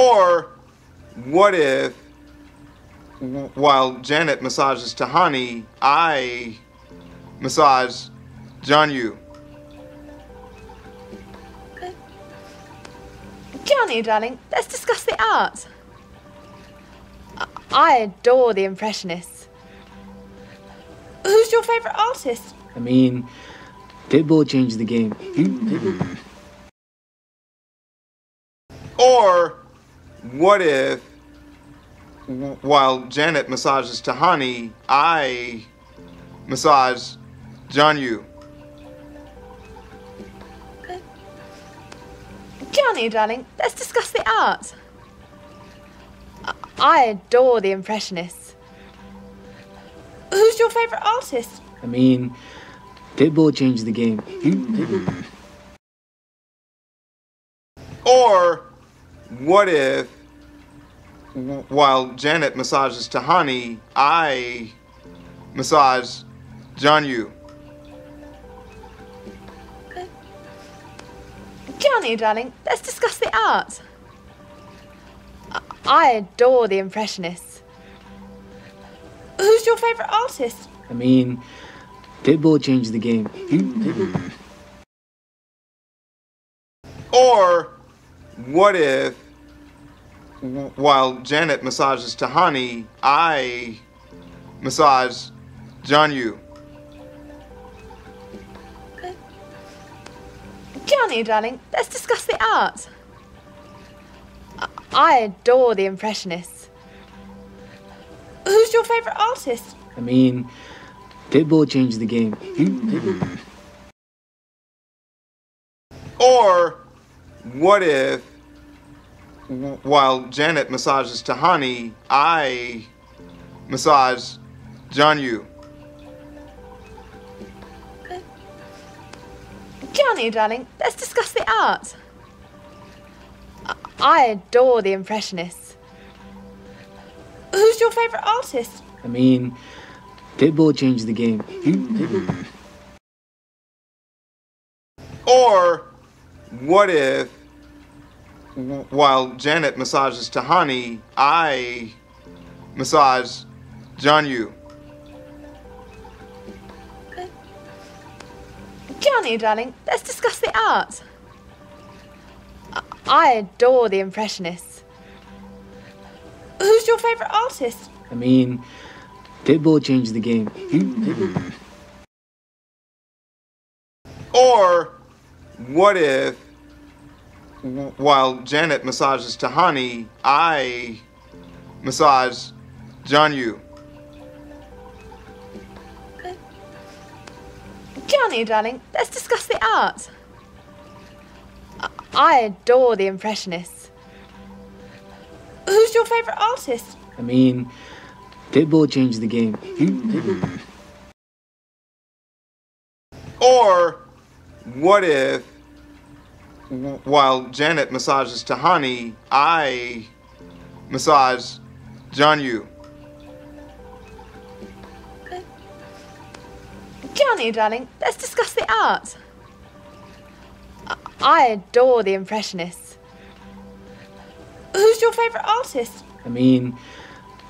Or what if, while Janet massages Tahani, I massage Jianyu? Johnny, darling, let's discuss the art. I- I adore the Impressionists. Who's your favourite artist? I mean, Pitbull changed the game. Or what if, while Janet massages Tahani, I massage Jianyu? Uh, Johnny, darling, let's discuss the art. I- I adore the Impressionists. Who's your favourite artist? I mean, Pitbull changed the game. Or what if, while Janet massages Tahani, I massage Jianyu? Johnny, darling, let's discuss the art. I- I adore the Impressionists. Who's your favourite artist? I mean, Pitbull changed the game. Hmm. Or what if, while Janet massages Tahani, I massage Jianyu? Johnny, darling, let's discuss the art. I- I adore the Impressionists. Who's your favourite artist? I mean, Pitbull changed the game. Or what if, while Janet massages Tahani, I massage Jianyu? Uh, Johnny, darling, let's discuss the art. I- I adore the Impressionists. Who's your favourite artist? I mean, Pitbull changed the game. Or what if, while Janet massages Tahani, I massage Jianyu? Johnny, darling, let's discuss the art. I- I adore the Impressionists. Who's your favourite artist? I mean, Pitbull changed the game. Or what if, while Janet massages Tahani, I massage Jianyu? Johnny, darling, let's discuss the art. I- I adore the Impressionists. Who's your favourite artist? I mean, Pitbull changed the game. Hmm. Or what if, w- while Janet massages Tahani, I massage Jianyu? Johnny, darling, let's discuss the art. I- I adore the Impressionists. Who's your favourite artist? I mean,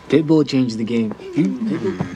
Pitbull changed the game. Hmm.